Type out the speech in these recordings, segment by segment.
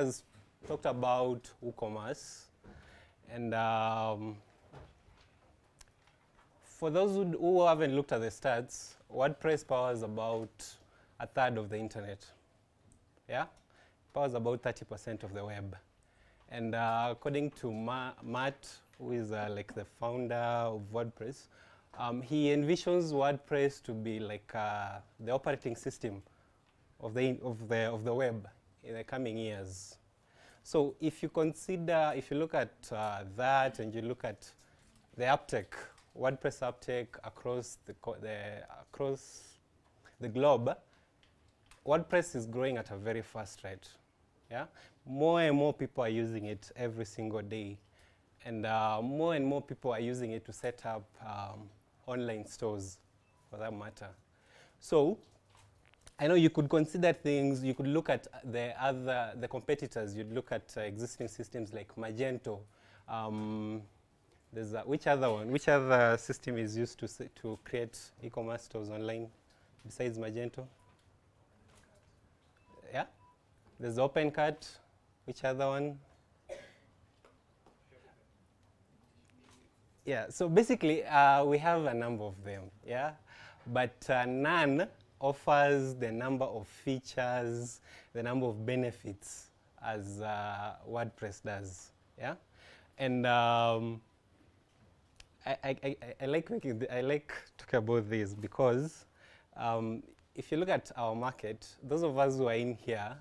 has talked about WooCommerce, and um, for those who, who haven't looked at the stats, WordPress powers about a third of the internet. Yeah, powers about 30% of the web. And uh, according to Ma Matt, who is uh, like the founder of WordPress, um, he envisions WordPress to be like uh, the operating system of the, of, the, of the web in the coming years. So if you consider, if you look at uh, that and you look at the uptake, WordPress uptake across the, the, across the globe, WordPress is growing at a very fast rate. Yeah, more and more people are using it every single day, and uh, more and more people are using it to set up um, online stores, for that matter. So, I know you could consider things. You could look at the other the competitors. You'd look at uh, existing systems like Magento. Um, there's a, which other one? Which other system is used to to create e-commerce stores online besides Magento? Yeah. There's OpenCart. Which other one? Yeah, so basically uh, we have a number of them, yeah? But uh, none offers the number of features, the number of benefits as uh, WordPress does, yeah? And um, I, I, I, I, like making I like talking about this because um, if you look at our market, those of us who are in here,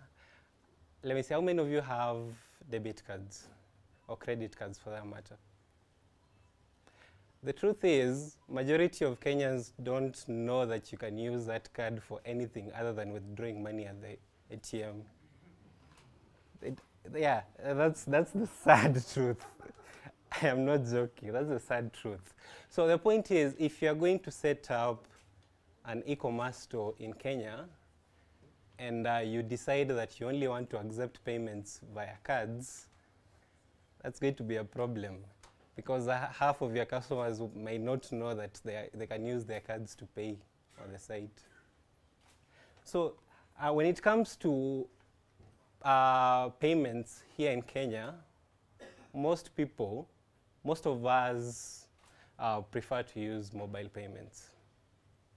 let me see, how many of you have debit cards or credit cards for that matter? The truth is, majority of Kenyans don't know that you can use that card for anything other than withdrawing money at the ATM. It, yeah, that's, that's the sad truth. I am not joking, that's the sad truth. So the point is, if you're going to set up an e-commerce store in Kenya, and uh, you decide that you only want to accept payments via cards, that's going to be a problem because half of your customers may not know that they, they can use their cards to pay on the site. So uh, when it comes to uh, payments here in Kenya, most people, most of us uh, prefer to use mobile payments.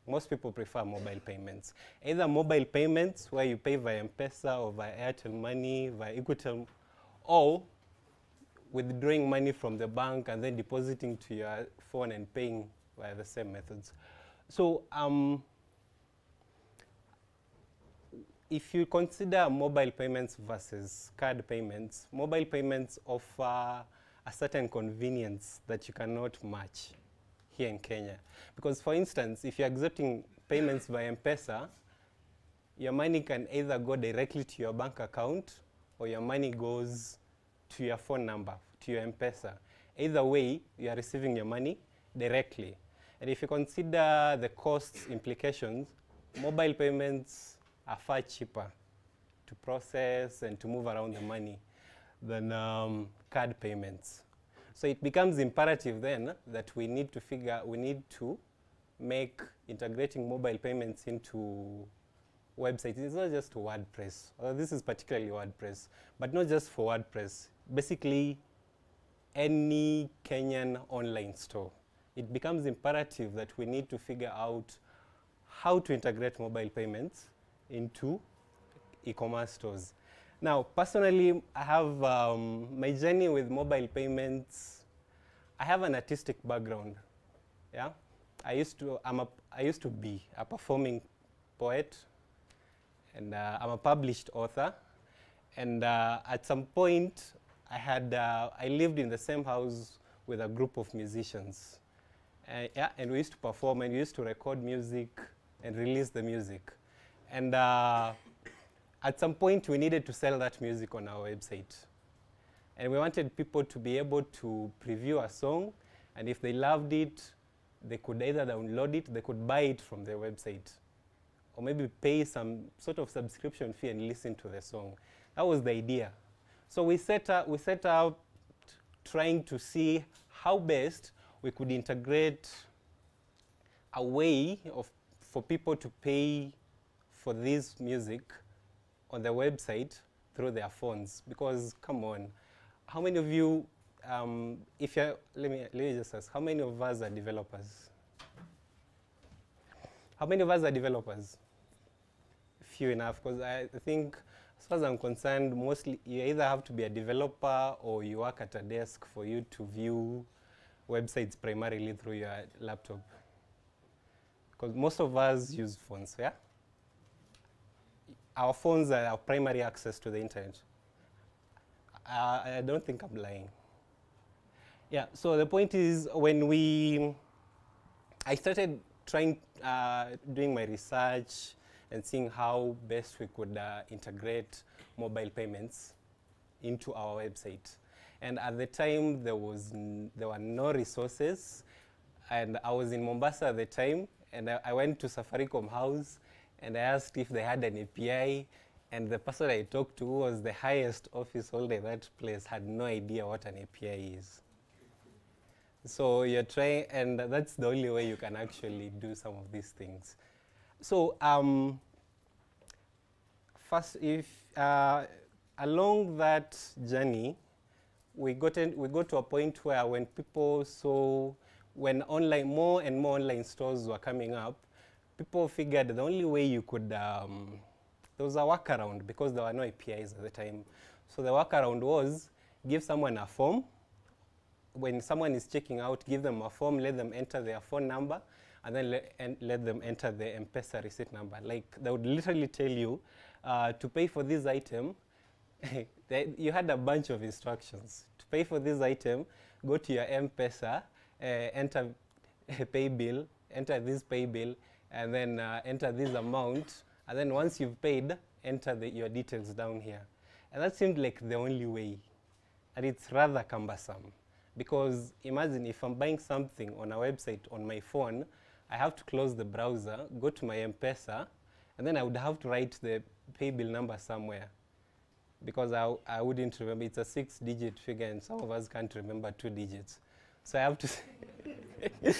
Most people prefer mobile payments. Either mobile payments where you pay via M-Pesa or via Airtel Money, via Equitel, or withdrawing money from the bank and then depositing to your phone and paying via the same methods. So um, if you consider mobile payments versus card payments, mobile payments offer a certain convenience that you cannot match here in Kenya. Because for instance, if you're accepting payments by M-Pesa, your money can either go directly to your bank account or your money goes to your phone number, to your M-Pesa. Either way, you are receiving your money directly. And if you consider the cost implications, mobile payments are far cheaper to process and to move around the money than um, card payments. So it becomes imperative then that we need to figure, we need to make integrating mobile payments into websites. It's not just WordPress. Well, this is particularly WordPress, but not just for WordPress. Basically, any Kenyan online store. It becomes imperative that we need to figure out how to integrate mobile payments into e-commerce stores. Now, personally, I have um, my journey with mobile payments. I have an artistic background. Yeah, I used to. I'm a. I used to be a performing poet, and uh, I'm a published author. And uh, at some point, I had. Uh, I lived in the same house with a group of musicians. Uh, yeah, and we used to perform and we used to record music and release the music. And uh, at some point, we needed to sell that music on our website. And we wanted people to be able to preview a song, and if they loved it, they could either download it, they could buy it from their website, or maybe pay some sort of subscription fee and listen to the song. That was the idea. So we set, up, we set out trying to see how best we could integrate a way of, for people to pay for this music on the website through their phones. Because come on, how many of you, um, if you let me let me just ask, how many of us are developers? How many of us are developers? Few enough, because I think, as far as I'm concerned, mostly you either have to be a developer or you work at a desk for you to view websites primarily through your laptop. Because most of us use phones, yeah? Our phones are our primary access to the internet. I don't think I'm lying. Yeah, so the point is when we, I started trying, uh, doing my research and seeing how best we could uh, integrate mobile payments into our website. And at the time, there, was there were no resources. And I was in Mombasa at the time, and I, I went to Safaricom House, and I asked if they had an API, and the person I talked to, was the highest office holder in that place, had no idea what an API is. So you're trying, and that's the only way you can actually do some of these things. So um, first, if uh, along that journey, we got in, we got to a point where when people saw when online more and more online stores were coming up, people figured the only way you could um, there was a workaround because there were no APIs at the time. So the workaround was give someone a form. When someone is checking out, give them a form, let them enter their phone number, and then let, and let them enter the M-Pesa receipt number. Like they would literally tell you uh, to pay for this item, you had a bunch of instructions. To pay for this item, go to your M-Pesa, uh, enter a pay bill, enter this pay bill, and then uh, enter this amount. And then once you've paid, enter the, your details down here. And that seemed like the only way. And it's rather cumbersome. Because imagine if I'm buying something on a website on my phone, I have to close the browser, go to my M-Pesa, and then I would have to write the pay bill number somewhere because I, I wouldn't remember. It's a six digit figure and some of us can't remember two digits. So I have to,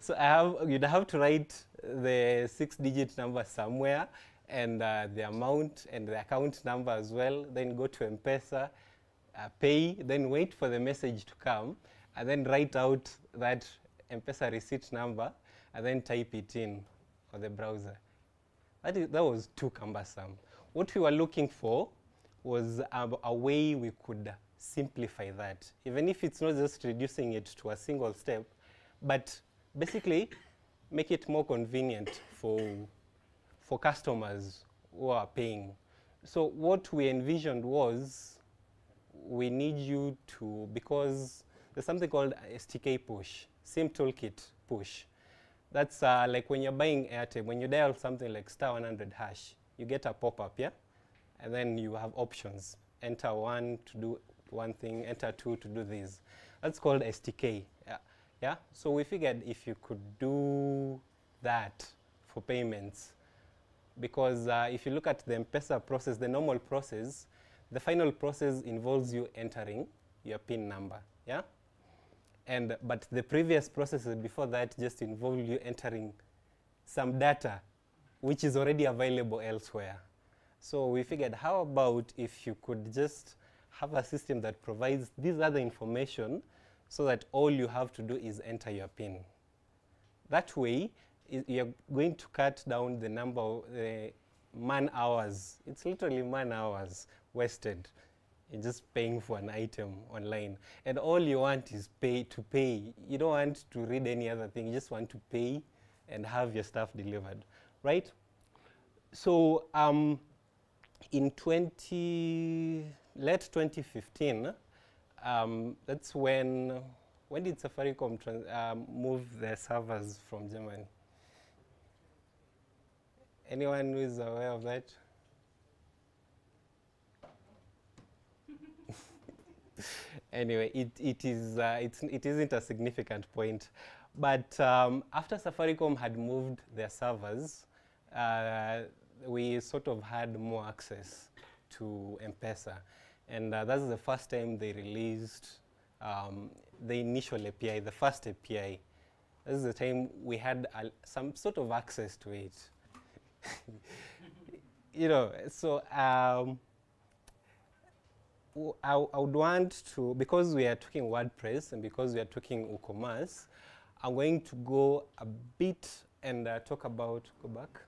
so I have, you'd have to write the six digit number somewhere and uh, the amount and the account number as well. Then go to M-Pesa, uh, pay, then wait for the message to come and then write out that M-Pesa receipt number and then type it in for the browser. That, is, that was too cumbersome. What we were looking for was a, a way we could simplify that, even if it's not just reducing it to a single step, but basically make it more convenient for, for customers who are paying. So what we envisioned was we need you to, because there's something called STK push, SIM toolkit push. That's uh, like when you're buying Airtime, when you dial something like star 100 hash, you get a pop-up, yeah? And then you have options. Enter one to do one thing, enter two to do this. That's called STK, yeah? yeah? So we figured if you could do that for payments, because uh, if you look at the M-Pesa process, the normal process, the final process involves you entering your PIN number, yeah? And, but the previous processes before that just involved you entering some data which is already available elsewhere. So we figured how about if you could just have a system that provides this other information so that all you have to do is enter your PIN. That way, you're going to cut down the number of uh, man hours. It's literally man hours wasted in just paying for an item online. And all you want is pay to pay. You don't want to read any other thing. You just want to pay and have your stuff delivered, right? So um, in 20, late 2015, um, that's when, when did Safaricom um, move their servers from Germany? Anyone who is aware of that? Anyway, it, it, is, uh, it's, it isn't a significant point. But um, after Safaricom had moved their servers, uh, we sort of had more access to M-Pesa. And uh, that's the first time they released um, the initial API, the first API. This is the time we had some sort of access to it. you know, so um, I, I would want to, because we are talking WordPress and because we are talking WooCommerce, I'm going to go a bit and uh, talk about, go back.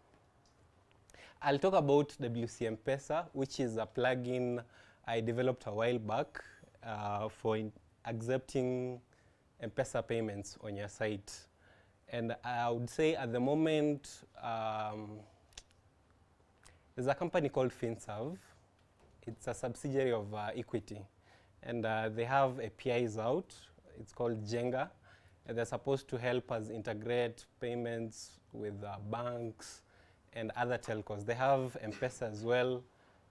I'll talk about WCM Pesa, which is a plugin I developed a while back uh, for in- accepting M-Pesa payments on your site. And I would say at the moment, um, there's a company called FinServe. It's a subsidiary of uh, Equity. And uh, they have APIs out. It's called Jenga. And they're supposed to help us integrate payments with uh, banks and other telcos. They have M-Pesa as well,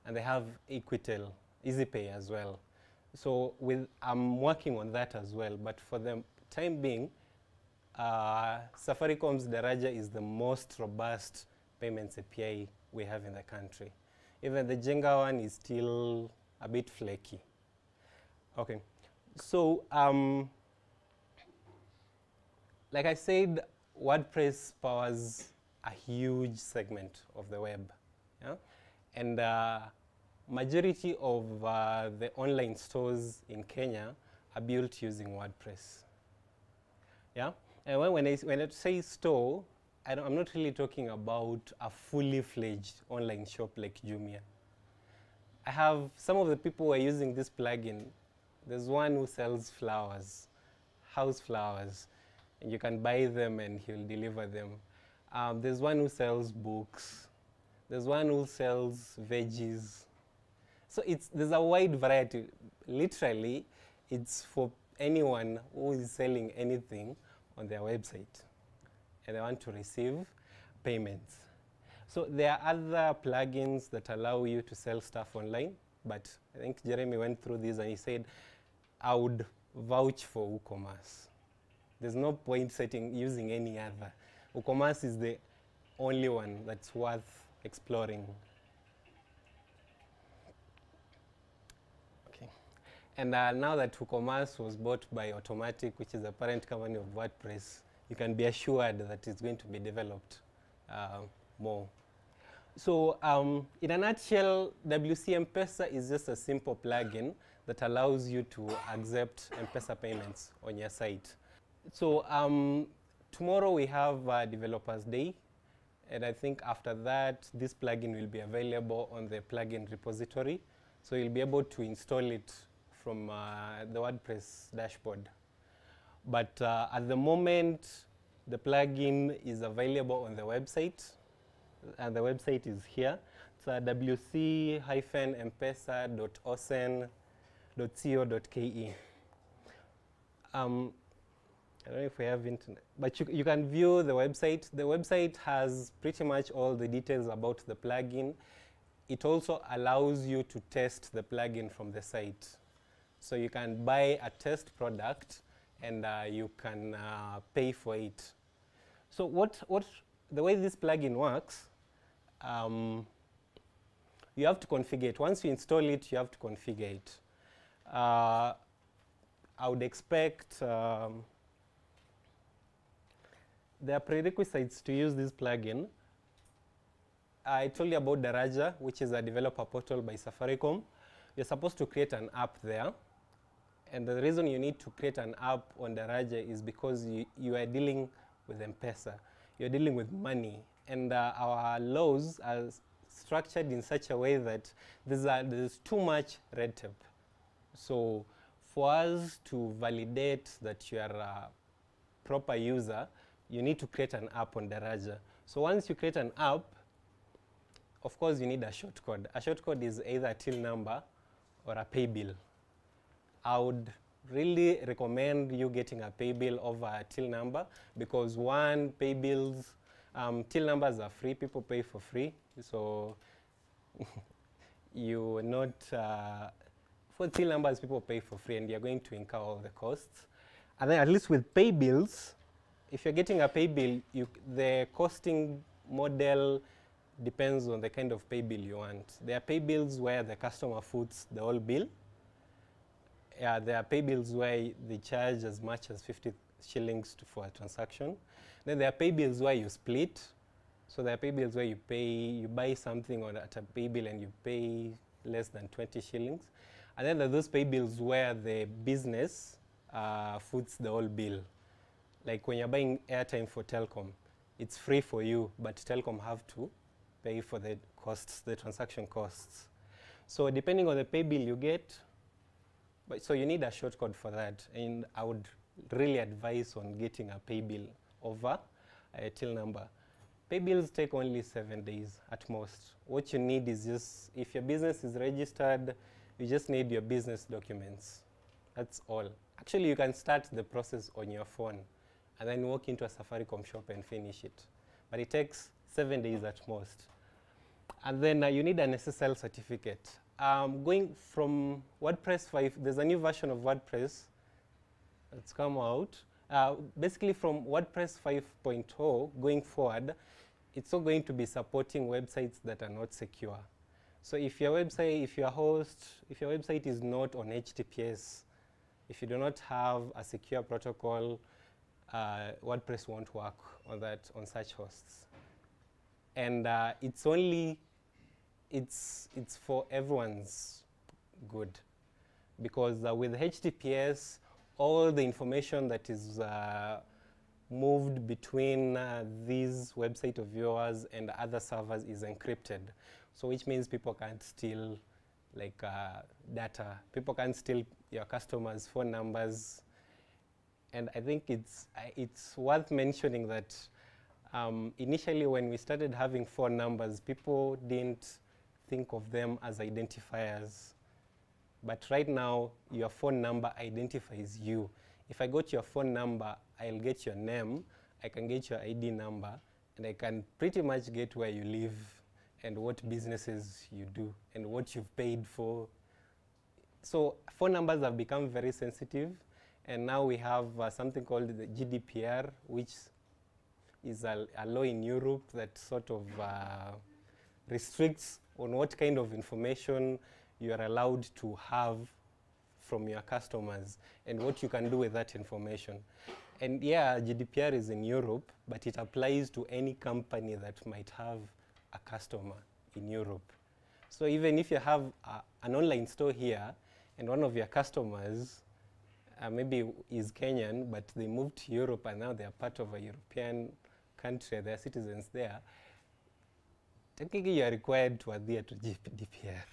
and they have Equitel, EazzyPay as well. So with, I'm working on that as well. But for the time being, uh, Safaricom's Daraja is the most robust payments API we have in the country. Even the Jenga one is still a bit flaky. Okay, so um, like I said, WordPress powers a huge segment of the web, yeah? and uh, majority of uh, the online stores in Kenya are built using WordPress. Yeah, and when, when, I, when I say store, I I'm not really talking about a fully fledged online shop like Jumia. I have some of the people who are using this plugin. There's one who sells flowers, house flowers, and you can buy them and he'll deliver them. Um, there's one who sells books. There's one who sells veggies. So it's there's a wide variety. Literally, it's for anyone who is selling anything on their website and they want to receive payments. So there are other plugins that allow you to sell stuff online, but I think Jeremy went through this and he said, I would vouch for WooCommerce. There's no point setting using any other. WooCommerce is the only one that's worth exploring. Okay. And uh, now that WooCommerce was bought by Automattic, which is a parent company of WordPress, you can be assured that it's going to be developed uh, more. So um, in a nutshell, WC M-Pesa is just a simple plugin that allows you to accept M-Pesa payments on your site. So um, tomorrow we have uh, Developers Day, and I think after that, this plugin will be available on the plugin repository. So you'll be able to install it from uh, the WordPress dashboard. But uh, at the moment, the plugin is available on the website, and the website is here. It's uh, wc-mpesa.osen.co.ke. Um, I don't know if we have internet, but you, you can view the website. The website has pretty much all the details about the plugin. It also allows you to test the plugin from the site. So you can buy a test product and uh, you can uh, pay for it. So what, what, the way this plugin works, um, you have to configure it. Once you install it, you have to configure it. Uh, I would expect um, there are prerequisites to use this plugin. I told you about Daraja, which is a developer portal by Safaricom. You're supposed to create an app there. And the reason you need to create an app on Daraja is because you, you are dealing with M-Pesa. You're dealing with money. And uh, our laws are structured in such a way that there's, too much red tape. So for us to validate that you are a proper user, you need to create an app on Daraja. So once you create an app, of course you need a shortcode. A shortcode is either a till number or a pay bill. I would really recommend you getting a pay bill over a till number because one, pay bills, um, till numbers are free, people pay for free. So you are not, uh, for till numbers people pay for free and you're going to incur all the costs. And then at least with pay bills, if you're getting a pay bill, you, the costing model depends on the kind of pay bill you want. There are pay bills where the customer foots the whole bill. Yeah, there are pay bills where they charge as much as 50 shillings to, for a transaction. Then there are pay bills where you split. So there are pay bills where you pay, you buy something on at a pay bill and you pay less than 20 shillings. And then there are those pay bills where the business uh, foots the whole bill. Like when you're buying airtime for Telkom, it's free for you, but Telkom have to pay for the costs, the transaction costs. So depending on the pay bill you get, but so you need a shortcode for that, and I would really advise on getting a pay bill over a till number. Pay bills take only seven days at most. What you need is just, if your business is registered, you just need your business documents. That's all. Actually, you can start the process on your phone and then walk into a Safaricom shop and finish it. But it takes seven days at most. And then uh, you need an SSL certificate. Um, going from WordPress 5, there's a new version of WordPress that's come out. Uh, basically from WordPress 5.0 going forward, it's all going to be supporting websites that are not secure. So if your website, if your host, if your website is not on HTTPS, if you do not have a secure protocol, uh, WordPress won't work on that on such hosts. And uh, it's only, it's, it's for everyone's good. Because uh, with HTTPS, all the information that is uh, moved between uh, these website of yours and other servers is encrypted. So which means people can't steal like uh, data. People can't steal your customers' phone numbers. And I think it's, uh, it's worth mentioning that um, initially when we started having phone numbers, people didn't think of them as identifiers. But right now, your phone number identifies you. If I got your phone number, I'll get your name, I can get your ID number, and I can pretty much get where you live and what businesses you do and what you've paid for. So phone numbers have become very sensitive, and now we have uh, something called the GDPR, which is a, a law in Europe that sort of uh, restricts on what kind of information you are allowed to have from your customers and what you can do with that information. And yeah, GDPR is in Europe, but it applies to any company that might have a customer in Europe. So even if you have an online store here and one of your customers uh, maybe is Kenyan, but they moved to Europe and now they are part of a European country, they are citizens there, technically you are required to adhere to GDPR.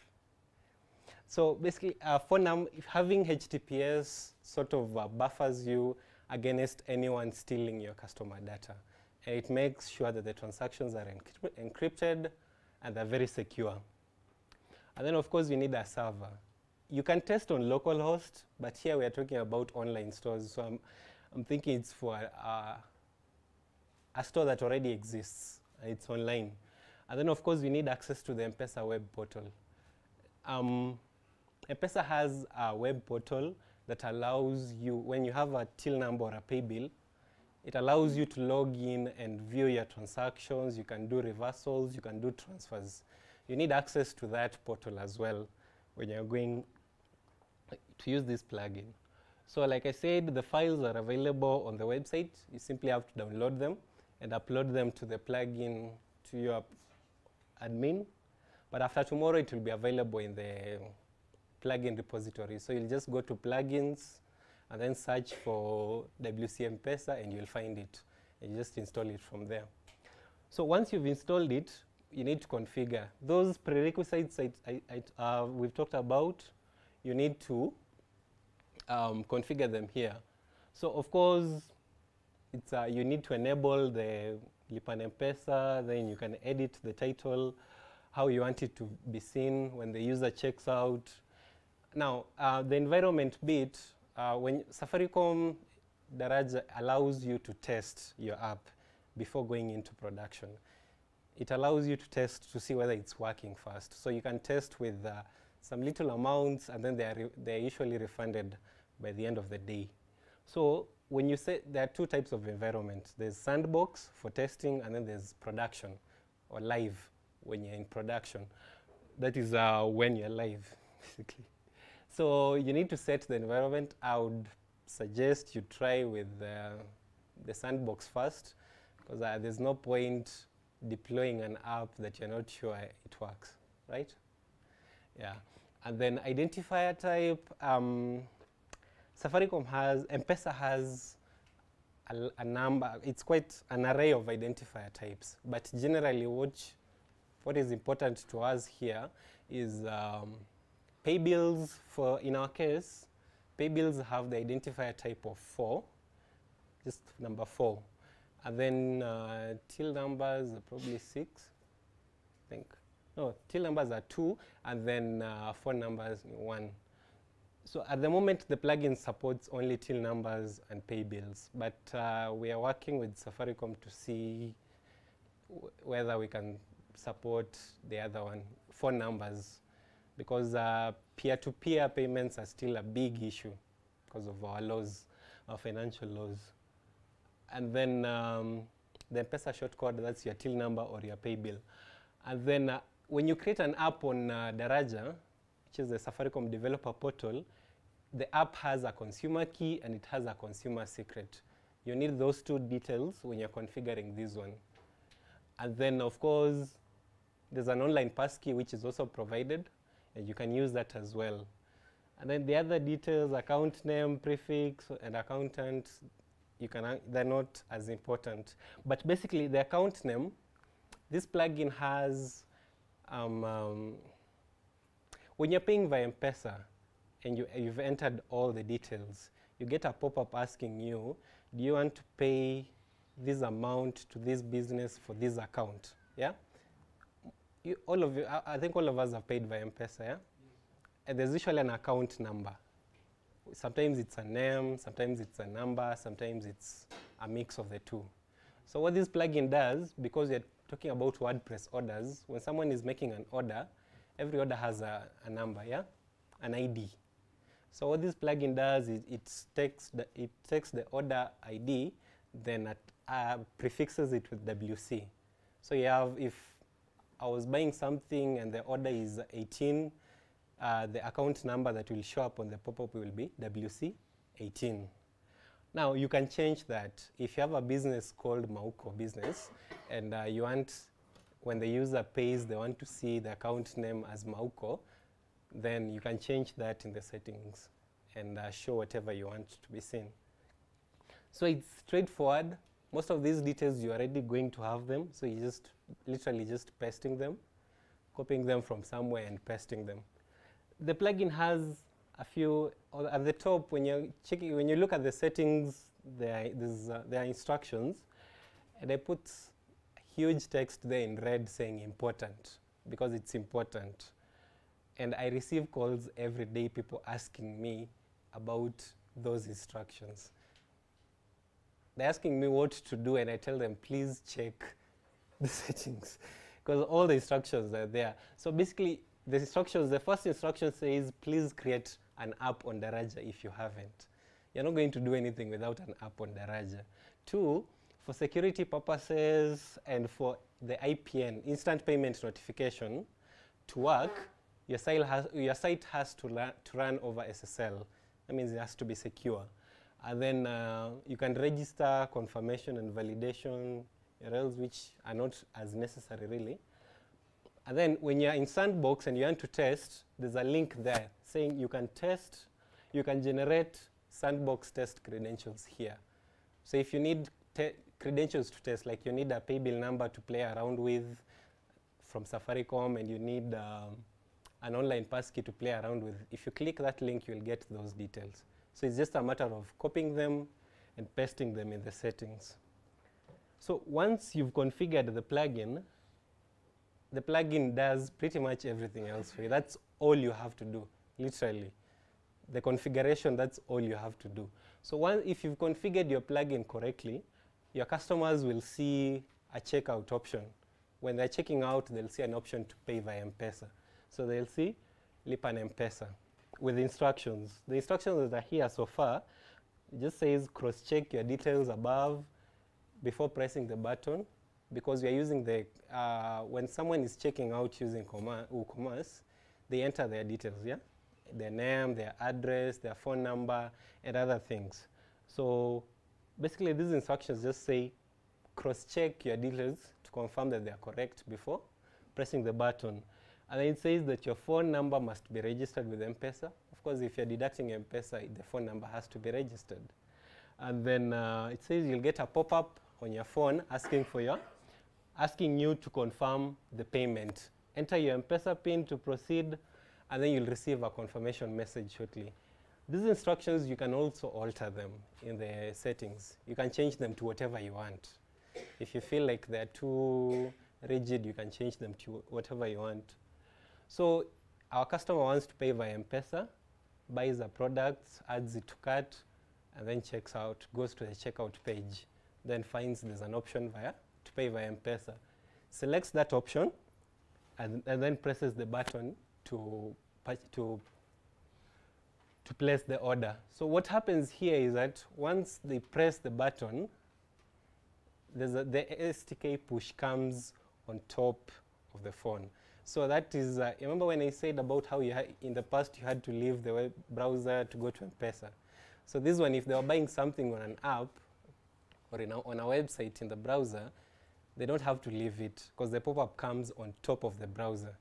So basically, uh, for now, having HTTPS sort of uh, buffers you against anyone stealing your customer data. And it makes sure that the transactions are encrypted and they're very secure. And then, of course, you need a server. You can test on localhost, but here we are talking about online stores. So I'm, I'm thinking it's for uh, a store that already exists. It's online. And then, of course, we need access to the M-Pesa web portal. Um, M-Pesa has a web portal that allows you, when you have a till number or a pay bill, it allows you to log in and view your transactions. You can do reversals, you can do transfers. You need access to that portal as well when you're going to use this plugin. So like I said, the files are available on the website. You simply have to download them and upload them to the plugin to your admin. But after tomorrow, it will be available in the plugin repository. So you'll just go to plugins and then search for WCM M-Pesa and you'll find it. And you just install it from there. So once you've installed it, you need to configure. Those prerequisites I, I, uh, we've talked about, you need to um, configure them here. So of course, it's, uh, you need to enable the Lipa na M-Pesa, then you can edit the title, how you want it to be seen when the user checks out. Now, uh, the environment bit, uh, when Safaricom Daraja allows you to test your app before going into production. It allows you to test to see whether it's working first. So you can test with uh, some little amounts and then they are, they are usually refunded by the end of the day. So when you say there are two types of environment. There's sandbox for testing and then there's production or live when you're in production. That is uh, when you're live, basically. So you need to set the environment. I would suggest you try with uh, the sandbox first because uh, there's no point deploying an app that you're not sure it works, right? Yeah. And then identifier type, um, Safaricom has, M-Pesa has a, a number, it's quite an array of identifier types, but generally what, what is important to us here is um, pay bills for, in our case, pay bills have the identifier type of four, just number four. And then uh, till numbers are probably six, I think. No, till numbers are two, and then uh, phone numbers one. So at the moment, the plugin supports only till numbers and pay bills, but uh, we are working with Safaricom to see whether we can support the other one, phone numbers, because uh, peer-to-peer -peer payments are still a big issue because of our laws, our financial laws. And then um, the M-Pesa short code, that's your till number or your pay bill. And then uh, when you create an app on uh, Daraja, which is the Safaricom developer portal, the app has a consumer key and it has a consumer secret. You need those two details when you're configuring this one. And then, of course, there's an online passkey which is also provided, and you can use that as well. And then the other details, account name, prefix, and accountant, you can, they're not as important. But basically, the account name, this plugin has, um, um, when you're paying via M-Pesa, and you, you've entered all the details, you get a pop-up asking you, do you want to pay this amount to this business for this account? Yeah? You, all of you, I, I, think all of us have paid via M-Pesa, yeah? And there's usually an account number. Sometimes it's a name, sometimes it's a number, sometimes it's a mix of the two. So what this plugin does, because you're talking about WordPress orders, when someone is making an order, every order has a, a number, yeah? An ID. So what this plugin does is it takes the, it takes the order ID, then uh, prefixes it with WC. So you have, if I was buying something and the order is 18, uh, the account number that will show up on the pop-up will be WC18. Now you can change that. If you have a business called Mauko Business and uh, you want, when the user pays, they want to see the account name as Mauko, then you can change that in the settings and uh, show whatever you want to be seen. So it's straightforward. Most of these details you're already going to have them, so you just literally just pasting them, copying them from somewhere and pasting them. The plugin has a few, at the top when you're checking, when you look at the settings, there, uh, there are instructions, and I put huge text there in red saying important, because it's important. And I receive calls every day, people asking me about those instructions. They're asking me what to do, and I tell them, please check the settings, because all the instructions are there. So basically, the instructions, the first instruction says, please create an app on Daraja if you haven't. You're not going to do anything without an app on Daraja. Two, for security purposes and for the IPN, instant payment notification, to work, your site has, your site has to, to run over SSL. That means it has to be secure. And then uh, you can register confirmation and validation URLs, which are not as necessary really. And then when you're in Sandbox and you want to test, there's a link there saying you can test, you can generate Sandbox test credentials here. So if you need credentials to test, like you need a pay bill number to play around with from Safaricom and you need um, an online passkey to play around with. If you click that link, you'll get those details. So it's just a matter of copying them and pasting them in the settings. So once you've configured the plugin, the plugin does pretty much everything else for you. That's all you have to do, literally. The configuration, that's all you have to do. So one, if you've configured your plugin correctly, your customers will see a checkout option. When they're checking out, they'll see an option to pay via M-Pesa. So they'll see Lipa na M-Pesa with instructions. The instructions that are here so far just says cross-check your details above before pressing the button because we are using the, uh, when someone is checking out using WooCommerce, they enter their details, yeah? Their name, their address, their phone number, and other things. So basically these instructions just say cross-check your details to confirm that they are correct before pressing the button. And then it says that your phone number must be registered with M-Pesa. Of course, if you're deducting M-Pesa, the phone number has to be registered. And then uh, it says you'll get a pop-up on your phone asking for your, asking you to confirm the payment. Enter your M-Pesa PIN to proceed, and then you'll receive a confirmation message shortly. These instructions, you can also alter them in the settings. You can change them to whatever you want. If you feel like they're too rigid, you can change them to whatever you want. So our customer wants to pay via M-Pesa, buys a product, adds it to cart, and then checks out, goes to the checkout page, then finds there's an option via to pay via M-Pesa. Selects that option, and, and then presses the button to, to, to place the order. So what happens here is that once they press the button, there's a, the STK push comes on top of the phone. So that is, uh, remember when I said about how you in the past you had to leave the web browser to go to M-Pesa. So this one, if they were buying something on an app or a, on a website in the browser, they don't have to leave it because the pop-up comes on top of the browser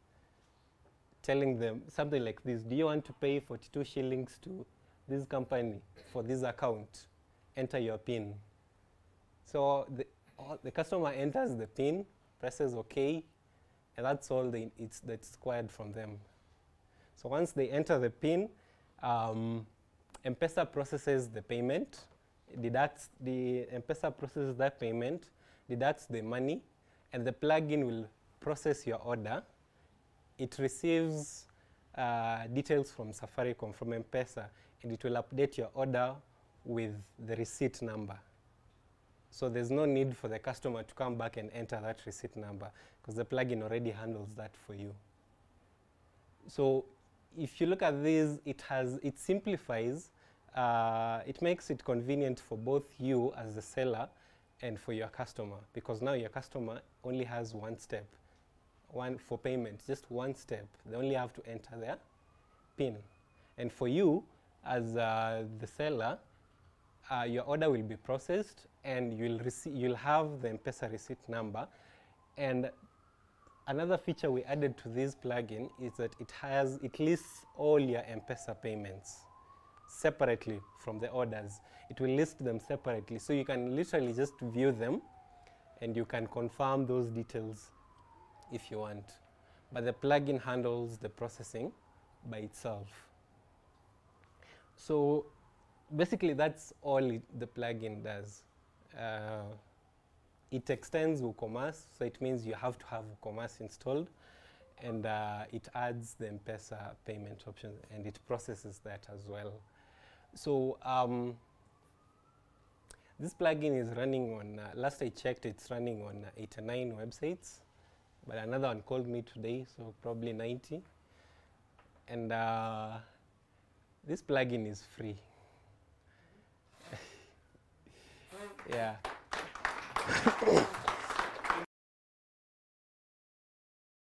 telling them something like this, do you want to pay 42 shillings to this company for this account? Enter your PIN. So the, the customer enters the PIN, presses OK, and that's all it's, that's required from them. So once they enter the PIN, um, M-Pesa processes the payment, deducts the M-Pesa processes that payment, deducts the money, and the plugin will process your order. It receives uh, details from Safaricom, from M-Pesa, and it will update your order with the receipt number. So there's no need for the customer to come back and enter that receipt number because the plugin already handles that for you. So if you look at this, it has it simplifies, uh, it makes it convenient for both you as the seller and for your customer because now your customer only has one step, one for payment, just one step. They only have to enter their PIN. And for you as uh, the seller, uh, your order will be processed and you'll, receive you'll have the M-Pesa receipt number. And another feature we added to this plugin is that it has, it lists all your M-Pesa payments separately from the orders. It will list them separately. So you can literally just view them and you can confirm those details if you want. But the plugin handles the processing by itself. So basically that's all it, the plugin does. Uh, it extends WooCommerce, so it means you have to have WooCommerce installed, and uh, it adds the M-Pesa payment option, and it processes that as well. So um, this plugin is running on, uh, last I checked, it's running on 89 websites, but another one called me today, so probably 90. And uh, this plugin is free. yeah.